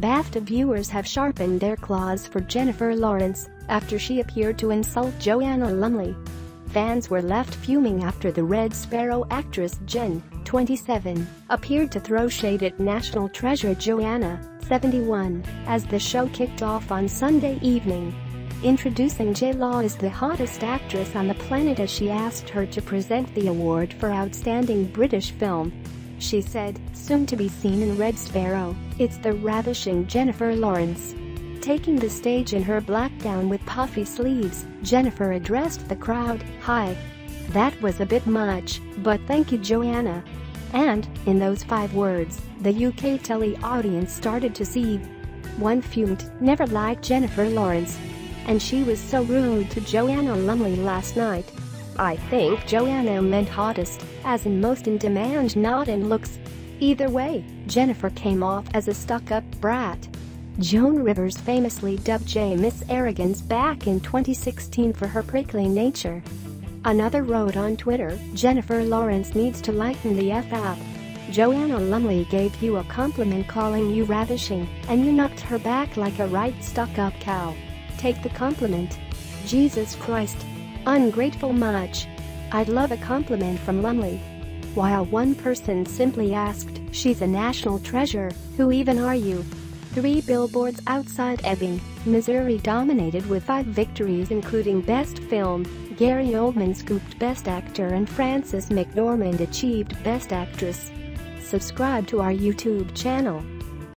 BAFTA viewers have sharpened their claws for Jennifer Lawrence after she appeared to insult Joanna Lumley. Fans were left fuming after the Red Sparrow actress Jen, 27, appeared to throw shade at national treasure Joanna, 71, as the show kicked off on Sunday evening. Introducing J-Law as the hottest actress on the planet as she asked her to present the award for Outstanding British Film. She said, soon to be seen in Red Sparrow, it's the ravishing Jennifer Lawrence. Taking the stage in her black gown with puffy sleeves, Jennifer addressed the crowd, Hi. That was a bit much, but thank you Joanna. And, in those five words, the UK telly audience started to seethe. One fumed, never liked Jennifer Lawrence, and she was so rude to Joanna Lumley last night. I think Joanna meant hottest, as in most in demand not in looks. Either way, Jennifer came off as a stuck-up brat. Joan Rivers famously dubbed J Miss Arrogance back in 2016 for her prickly nature. Another wrote on Twitter, Jennifer Lawrence needs to lighten the F up. Joanna Lumley gave you a compliment calling you ravishing, and you knocked her back like a right stuck-up cow take the compliment. Jesus Christ. Ungrateful much. I'd love a compliment from Lumley. While one person simply asked, she's a national treasure, who even are you? Three billboards outside Ebbing, Missouri dominated with five victories including Best Film, Gary Oldman scooped Best Actor and Frances McDormand achieved Best Actress. Subscribe to our YouTube channel.